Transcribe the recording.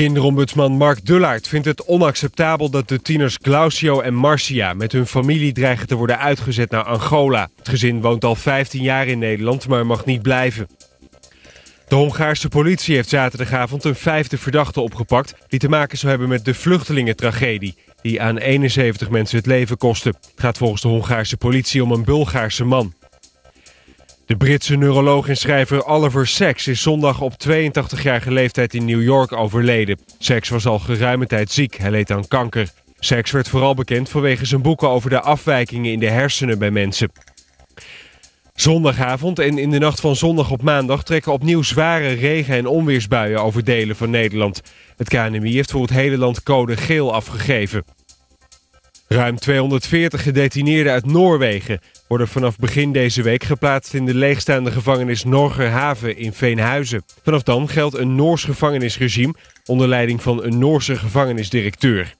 Kinderombudsman Mark Dullaert vindt het onacceptabel dat de tieners Glausio en Marcia met hun familie dreigen te worden uitgezet naar Angola. Het gezin woont al 15 jaar in Nederland, maar mag niet blijven. De Hongaarse politie heeft zaterdagavond een vijfde verdachte opgepakt... die te maken zou hebben met de vluchtelingentragedie... die aan 71 mensen het leven kostte. Het gaat volgens de Hongaarse politie om een Bulgaarse man. De Britse neuroloog en schrijver Oliver Sacks is zondag op 82-jarige leeftijd in New York overleden. Sacks was al geruime tijd ziek, hij leed aan kanker. Sacks werd vooral bekend vanwege zijn boeken over de afwijkingen in de hersenen bij mensen. Zondagavond en in de nacht van zondag op maandag trekken opnieuw zware regen- en onweersbuien over delen van Nederland. Het KNMI heeft voor het hele land code geel afgegeven. Ruim 240 gedetineerden uit Noorwegen worden vanaf begin deze week geplaatst in de leegstaande gevangenis Norgerhaven in Veenhuizen. Vanaf dan geldt een Noors gevangenisregime onder leiding van een Noorse gevangenisdirecteur.